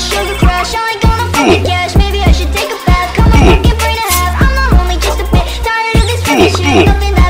sugar crush. I ain't gonna fucking cash. Maybe I should take a bath. Come on, fucking brain a half. I'm not lonely, just a bit tired of this fucking shit. Nothing that.